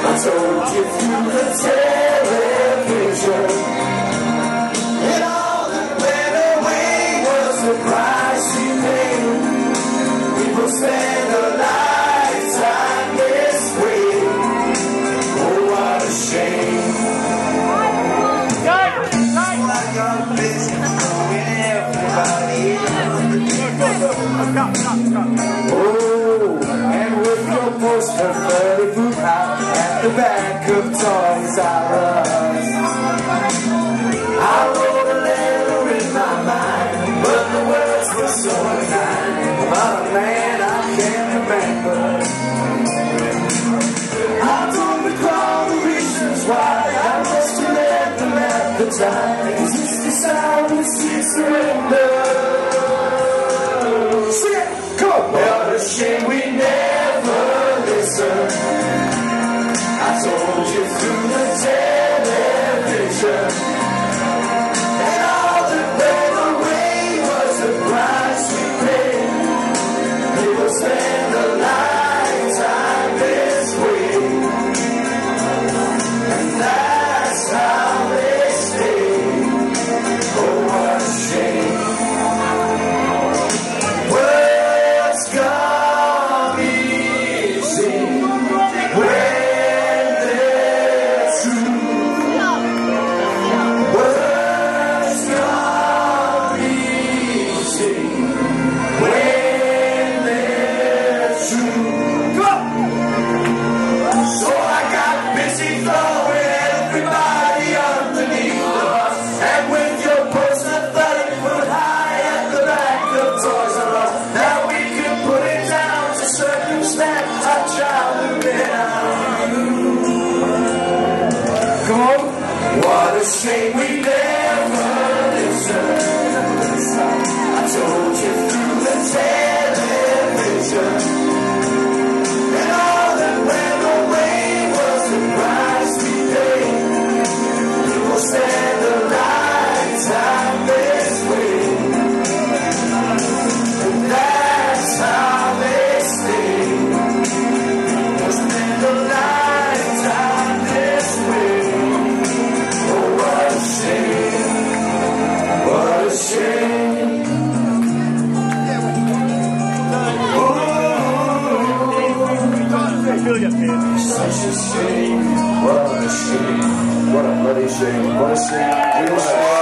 I told you through the television. Oh, and with your poster 30 foot high at the back of Toys R Us. I wrote a letter in my mind, but the words were so unkind about a man I can't remember. I don't recall the reasons why I must have left them at the time. It's just the sound of surrender. What a shame we never listened. I told Such a shame, what a shame, what a bloody shame, what a shame,